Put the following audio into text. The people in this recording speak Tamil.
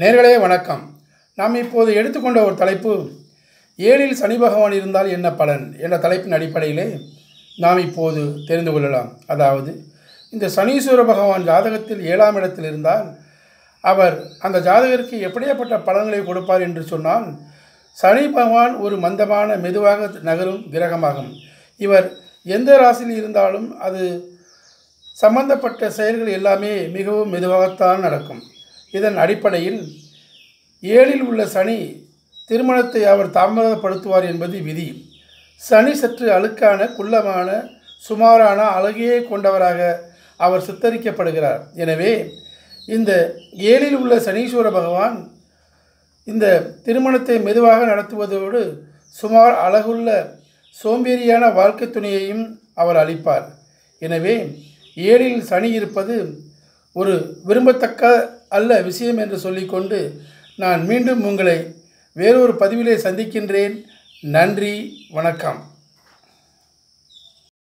நேர்களே வணக்கம். நாம் இப்போது எடுத்துக்கொண்ட ஒரு தலைப்பு ஏழில் சனி பகவான் இருந்தால் என்ன பலன் என்ற தலைப்பின் அடிப்படையிலே நாம் இப்போது தெரிந்து கொள்ளலாம். அதாவது இந்த சனீஸ்வர பகவான் ஜாதகத்தில் ஏழாம் இடத்தில் இருந்தால் அவர் அந்த ஜாதகருக்கு எப்படியாப்பட்ட பலன்களை கொடுப்பார் என்று சொன்னால் சனி பகவான் ஒரு மந்தமான மெதுவாக நகரும் கிரகமாகும். இவர் எந்த ராசியில் இருந்தாலும் அது சம்பந்தப்பட்ட செயல்கள் எல்லாமே மிகவும் மெதுவாகத்தான் நடக்கும். இதன் அடிப்படையில் ஏழில் உள்ள சனி திருமணத்தை அவர் தாமதப்படுத்துவார் என்பது விதி. சனி சற்று அழுக்கான குள்ளமான சுமாரான அழகையே கொண்டவராக அவர் சித்தரிக்கப்படுகிறார். எனவே இந்த ஏழில் உள்ள சனீஸ்வர பகவான் இந்த திருமணத்தை மெதுவாக நடத்துவதோடு சுமார் அழகுள்ள சோம்பேறியான வாழ்க்கை துணையையும் அவர் அளிப்பார். எனவே ஏழில் சனி இருப்பது ஒரு விரும்பத்தக்க அல்ல விஷயம் என்று சொல்லிக்கொண்டு நான் மீண்டும் உங்களை வேறொரு பதிவிலே சந்திக்கின்றேன். நன்றி வணக்கம்.